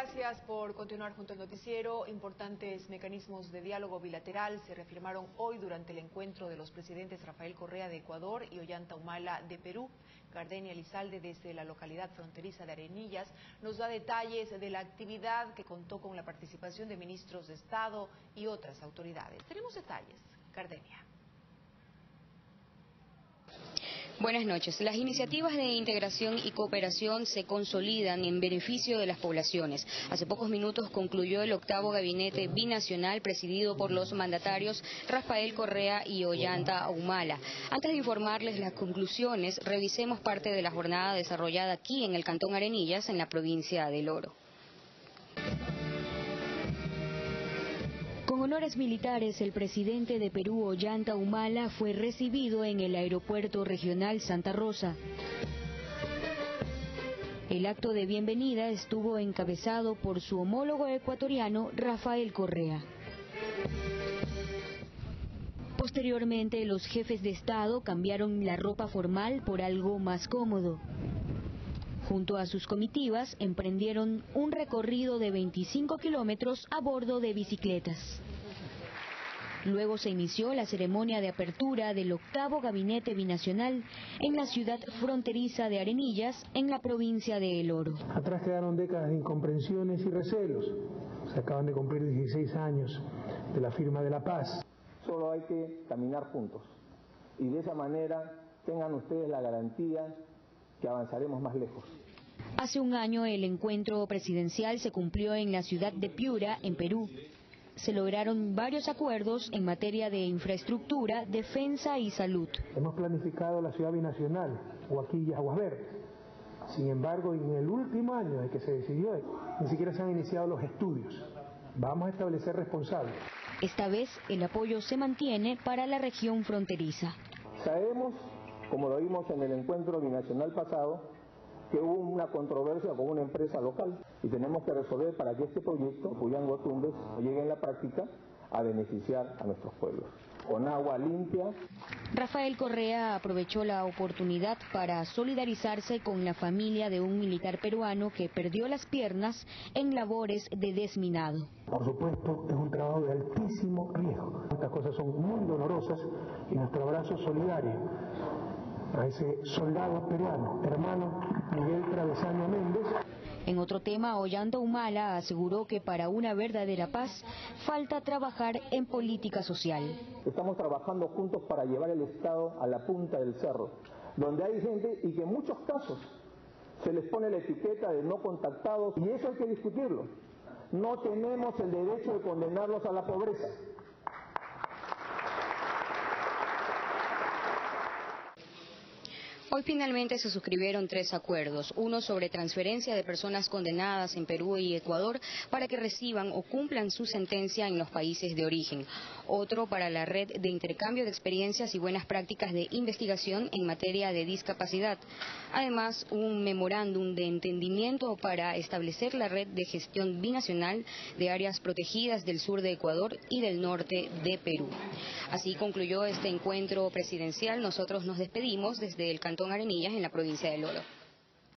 gracias por continuar junto al noticiero. Importantes mecanismos de diálogo bilateral se reafirmaron hoy durante el encuentro de los presidentes Rafael Correa de Ecuador y Ollanta Humala de Perú. Gardenia Lizalde desde la localidad fronteriza de Arenillas nos da detalles de la actividad que contó con la participación de ministros de Estado y otras autoridades. Tenemos detalles. Gardenia. Buenas noches. Las iniciativas de integración y cooperación se consolidan en beneficio de las poblaciones. Hace pocos minutos concluyó el octavo gabinete binacional presidido por los mandatarios Rafael Correa y Ollanta Humala. Antes de informarles las conclusiones, revisemos parte de la jornada desarrollada aquí en el Cantón Arenillas, en la provincia del Oro. Honores militares, el presidente de Perú, Ollanta Humala, fue recibido en el aeropuerto regional Santa Rosa. El acto de bienvenida estuvo encabezado por su homólogo ecuatoriano, Rafael Correa. Posteriormente, los jefes de Estado cambiaron la ropa formal por algo más cómodo. Junto a sus comitivas emprendieron un recorrido de 25 kilómetros a bordo de bicicletas. Luego se inició la ceremonia de apertura del octavo gabinete binacional en la ciudad fronteriza de Arenillas, en la provincia de El Oro. Atrás quedaron décadas de incomprensiones y recelos. Se acaban de cumplir 16 años de la firma de la paz. Solo hay que caminar juntos y de esa manera tengan ustedes la garantía que avanzaremos más lejos. Hace un año el encuentro presidencial se cumplió en la ciudad de Piura, en Perú. Se lograron varios acuerdos en materia de infraestructura, defensa y salud. Hemos planificado la ciudad binacional, Huaquilla, Aguas Verdes. Sin embargo, en el último año de que se decidió, ni siquiera se han iniciado los estudios. Vamos a establecer responsables. Esta vez el apoyo se mantiene para la región fronteriza. Sabemos como lo vimos en el encuentro binacional pasado, que hubo una controversia con una empresa local y tenemos que resolver para que este proyecto, Puyango Tumbes, llegue en la práctica a beneficiar a nuestros pueblos. Con agua limpia. Rafael Correa aprovechó la oportunidad para solidarizarse con la familia de un militar peruano que perdió las piernas en labores de desminado. Por supuesto, es un trabajo de altísimo riesgo. Estas cosas son muy dolorosas y nuestro abrazo solidario a ese soldado peruano, hermano Miguel Travesaño Méndez. En otro tema, Ollanta Humala aseguró que para una verdadera paz falta trabajar en política social. Estamos trabajando juntos para llevar el Estado a la punta del cerro, donde hay gente y que en muchos casos se les pone la etiqueta de no contactados y eso hay que discutirlo. No tenemos el derecho de condenarlos a la pobreza. Hoy finalmente se suscribieron tres acuerdos, uno sobre transferencia de personas condenadas en Perú y Ecuador para que reciban o cumplan su sentencia en los países de origen, otro para la red de intercambio de experiencias y buenas prácticas de investigación en materia de discapacidad, además un memorándum de entendimiento para establecer la red de gestión binacional de áreas protegidas del sur de Ecuador y del norte de Perú. Así concluyó este encuentro presidencial. Nosotros nos despedimos desde el Arenillas en la provincia de Loro.